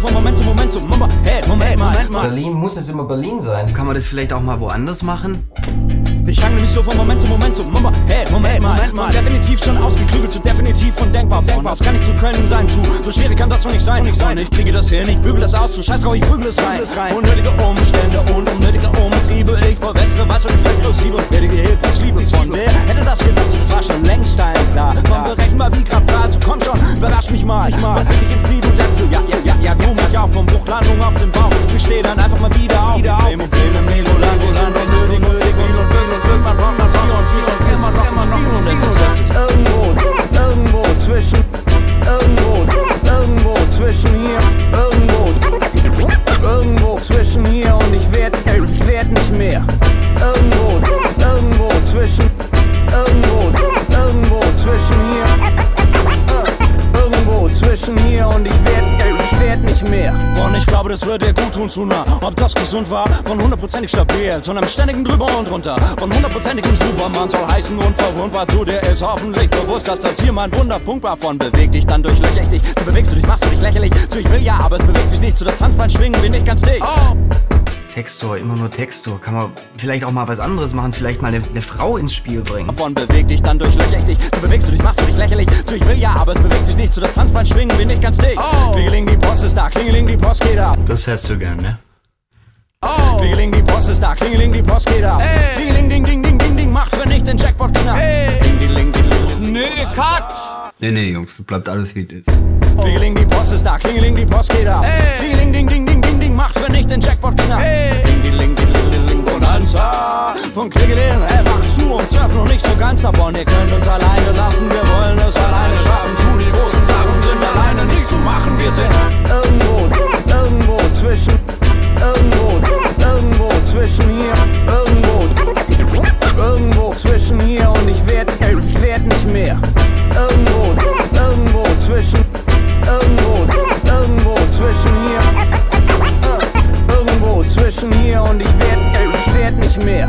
von Moment zu Moment zu. Mama, hey, Moment, Moment mal. Berlin muss es immer Berlin sein. Kann man das vielleicht auch mal woanders machen? Ich hange mich so von Moment zu Moment zu. Mama, hey, Moment, mal. Moment mal. Definitiv schon ausgeklügelt zu definitiv von denkbar. Denkbar. Was kann ich zu können sein zu? So schwierig kann das doch nicht sein. Nicht sein. Ich kriege das hin, ich bügel das aus. So scheiß drauf, ich bügel es rein. Unnötige Umstände unnötige Umtriebe. Ich verwässere was und schon längst ein klar. Von berechenbar wie Kraft also komm schon, überrasch mich mal. Ich mal, ich ins und dazu, ja, ja, ja, ja, du mich auf vom Bruchlandung auf dem Bauch. Ich steh dann einfach mal wieder auf. Wieder auf. Problem, Meloland, sind wir nötig, nötig, und Glück und Glück, man braucht man Ziel und Ziel und nicht mehr. Und ich glaube, das wird dir gut tun, Suna. Ob das gesund war, von hundertprozentig stabil, zu einem ständigen drüber und runter. Von hundertprozentigem Superman soll heißen unverwundbar. Zu dir ist hoffentlich bewusst, dass das hier mein Wunderpunkt war. Von beweg dich, dann durchlöcher ich dich. Zu bewegst du dich, machst du dich lächerlich. Zu ich will ja, aber es bewegt sich nicht. Zu das Tanzbein schwingen bin ich ganz dicht. Oh. Textor, immer nur Textor. Kann man vielleicht auch mal was anderes machen, vielleicht mal eine, eine Frau ins Spiel bringen. Von beweg dich, dann durchlöcher ich dich. Zu bewegst du dich, machst du dich lächerlich. Zu ich will ja, aber es bewegt sich nicht. Zu das Tanzbein schwingen bin ich ganz dicht. Oh. Klingeling, die Post ist da, klingeling, die Post geht ab. Das hättest du gern, ne? Oh. Klingeling, die Post ist da, klingeling, die Post geht ab. Hey. Klingeling, ding, ding, ding, ding, ding, macht's, wenn nicht den Jackpot knapp. Hey. Ding, ding, Nee, cut! Nee, nee, Jungs, du bleibt alles wie es ist. Klingeling, die Post ist da, klingeling, die Post geht ab. Hey. Klingeling, ding, ding, ding, ding, ding, macht's, wenn nicht den Jackpot knapp. Hey. ganz davon. Ihr könnt uns alleine lassen, wir wollen es alleine schaffen. Zu die großen Sachen sind alleine nicht zu machen. Wir sind irgendwo, irgendwo zwischen, irgendwo, irgendwo zwischen hier, irgendwo, irgendwo zwischen hier und ich werd, ich werd nicht mehr. Irgendwo, irgendwo zwischen, irgendwo, irgendwo zwischen hier. Äh, irgendwo zwischen hier und ich werd, ich werd nicht mehr.